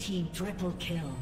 team triple kill.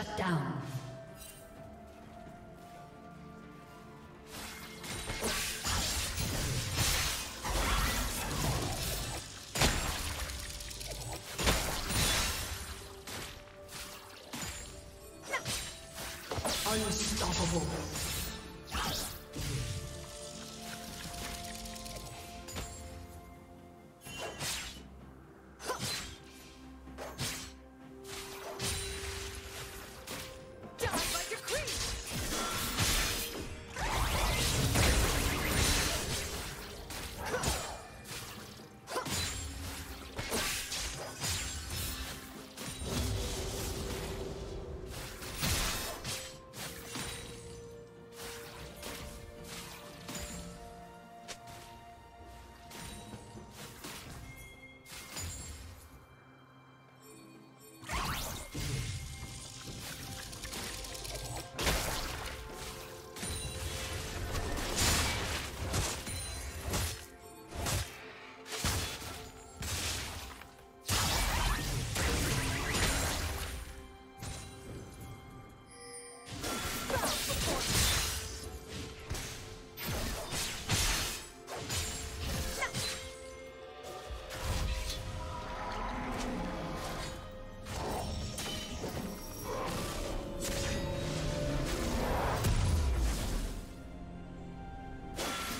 Shut down.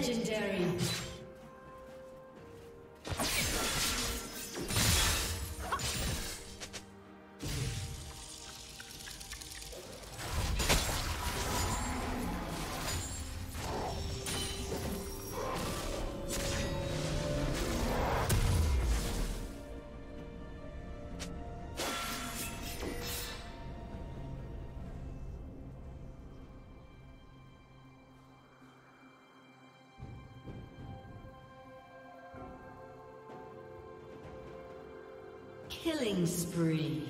Legendary. Killing spree.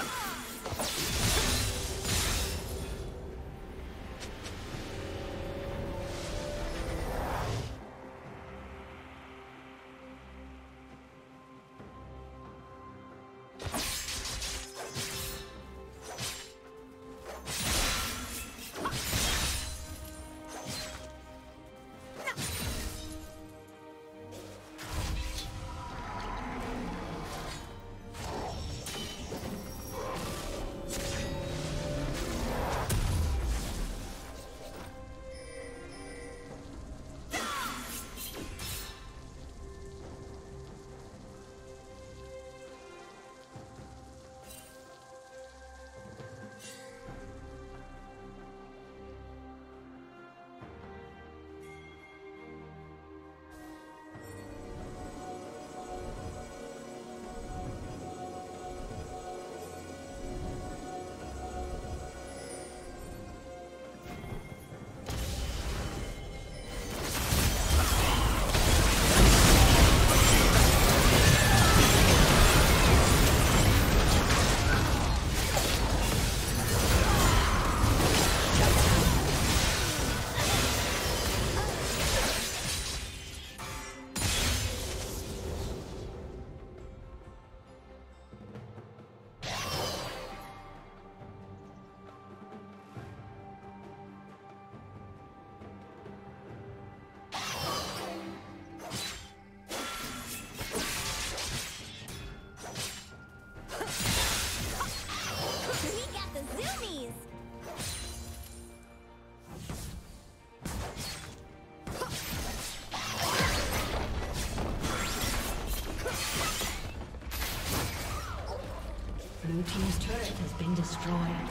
Destroyed.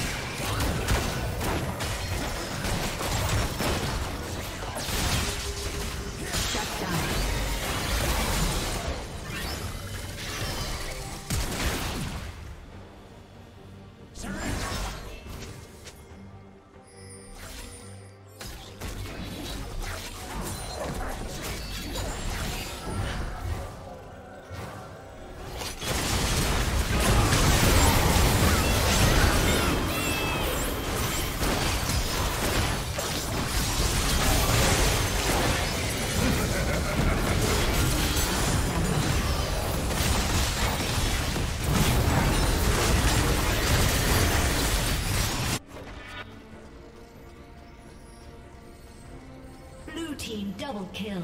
Kill.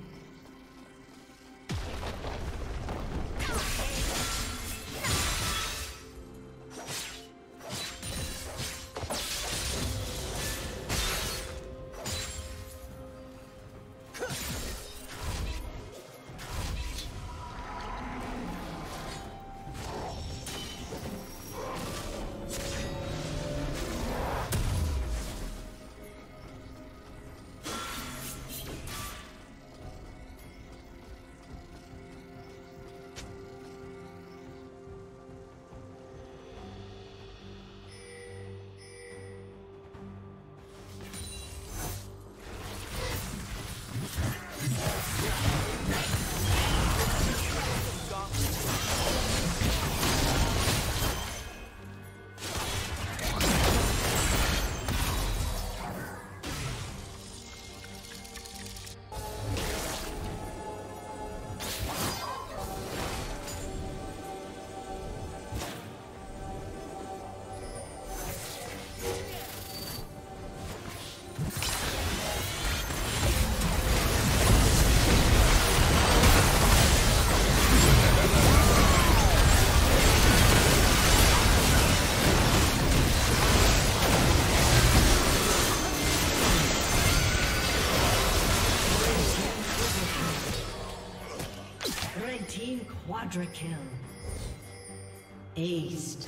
Quadra kill. Aced.